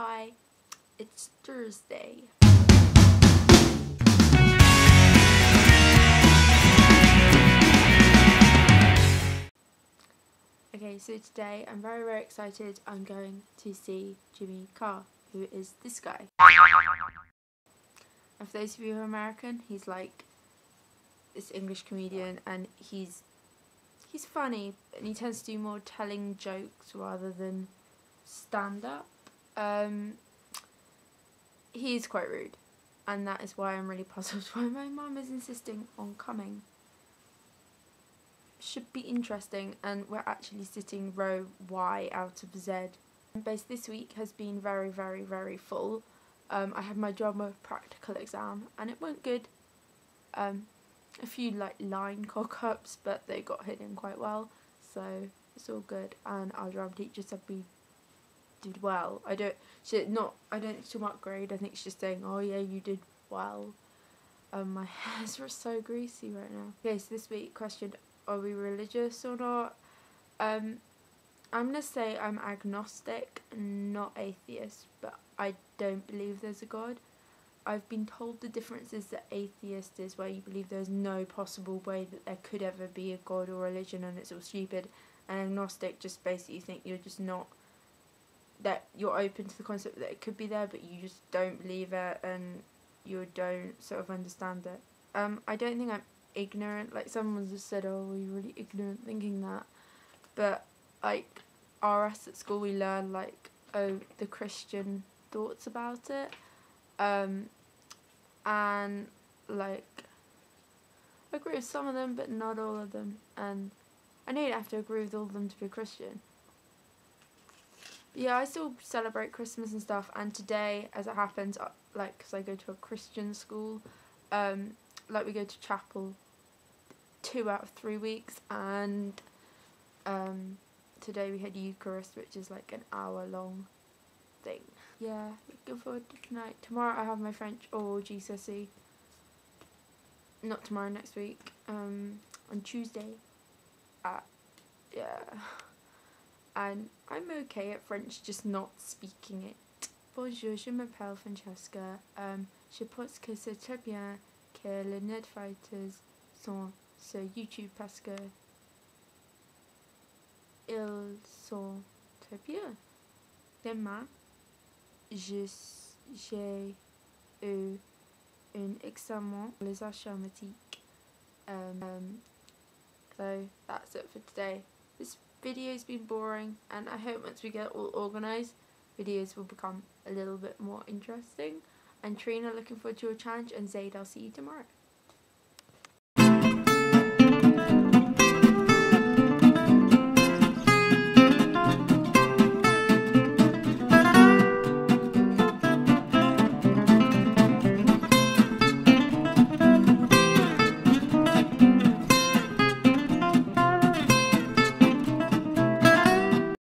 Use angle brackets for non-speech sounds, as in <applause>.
Hi, it's Thursday. Okay, so today I'm very, very excited. I'm going to see Jimmy Carr, who is this guy. And for those of you who are American, he's like this English comedian, and he's he's funny, and he tends to do more telling jokes rather than stand up. Um, he's quite rude, and that is why I'm really puzzled <laughs> why my mum is insisting on coming. Should be interesting, and we're actually sitting row Y out of Z. Base this week has been very, very, very full. Um, I had my drama practical exam, and it went good. Um, a few like line cock-ups, but they got hidden quite well, so it's all good. And our drama teacher said we did well. I don't she not I don't think she'll mark grade. I think she's just saying, Oh yeah, you did well. Um my <laughs> hairs are so greasy right now. Okay, so this week question are we religious or not? Um I'm gonna say I'm agnostic, not atheist, but I don't believe there's a God. I've been told the difference is that atheist is where you believe there's no possible way that there could ever be a God or religion and it's all stupid. And agnostic just basically think you're just not that you're open to the concept that it could be there, but you just don't believe it and you don't sort of understand it. Um, I don't think I'm ignorant. Like someone just said, "Oh, you're really ignorant thinking that," but like RS at school, we learn like oh the Christian thoughts about it, um, and like I agree with some of them, but not all of them, and I know you have to agree with all of them to be a Christian yeah, I still celebrate Christmas and stuff. And today, as it happens, uh, like, because I go to a Christian school, um, like, we go to chapel two out of three weeks. And um, today we had Eucharist, which is like an hour long thing. Yeah, looking forward to tonight. Tomorrow I have my French or GCSE. Not tomorrow, next week. Um, on Tuesday. Uh, yeah and I'm okay at French, just not speaking it. Bonjour, je m'appelle Francesca. Um, je pense que c'est très bien que les Nerdfighters sont sur YouTube parce que ils sont très bien. Demain, j'ai eu un examen les arithmétiques. Um, um, so that's it for today. This video's been boring and I hope once we get all organised videos will become a little bit more interesting and Trina looking forward to your challenge and Zaid I'll see you tomorrow.